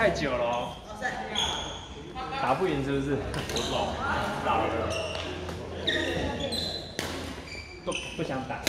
太久了哦，打不赢是不是？我老老了，不不想打。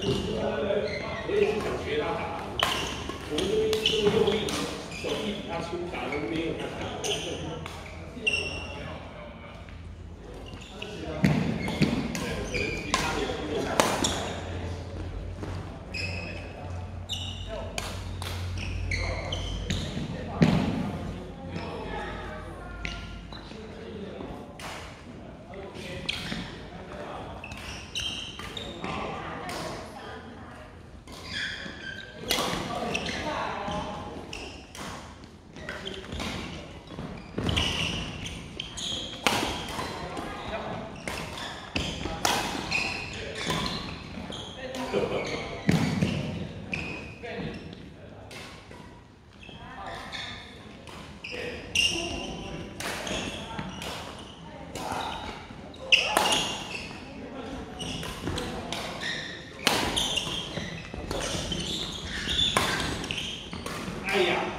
我也是想学拉卡拉，我们这边都用力，手眼拉出卡都没有他卡。chaos.